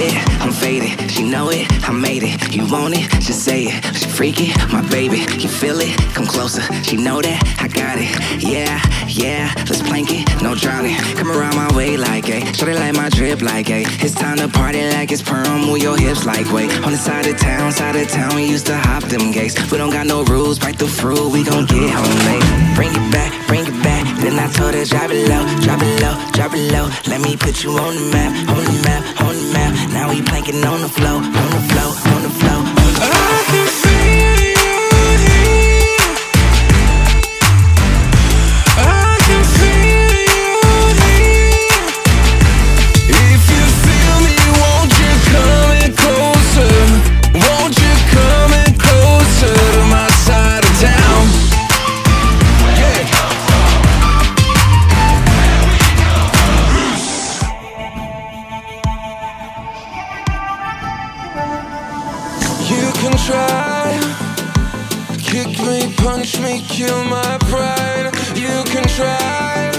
it, I'm faded. She know it, I made it. You want it, just say it. She freaky, my baby. You feel it, come closer. She know that I got it. Yeah, yeah, let's plank it, no drowning. Come around my way like a, show it like my drip like a. It's time to party like it's perm. Move your hips like way. On the side of town, side of town, we used to hop them gates. We don't got no rules, bite the fruit, we gon' get homemade. Bring it back, bring then I told her drop it low, drop it low, drop it low. Let me put you on the map, on the map, on the map. Now we planking on the flow, on the flow, the flow. Can try. Kick me, punch me, kill my pride. You can try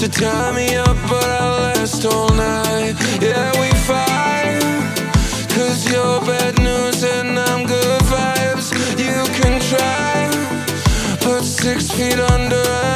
To tie me up, but I'll last all night. Yeah, we fight Cause you're bad news and I'm good vibes. You can try But six feet under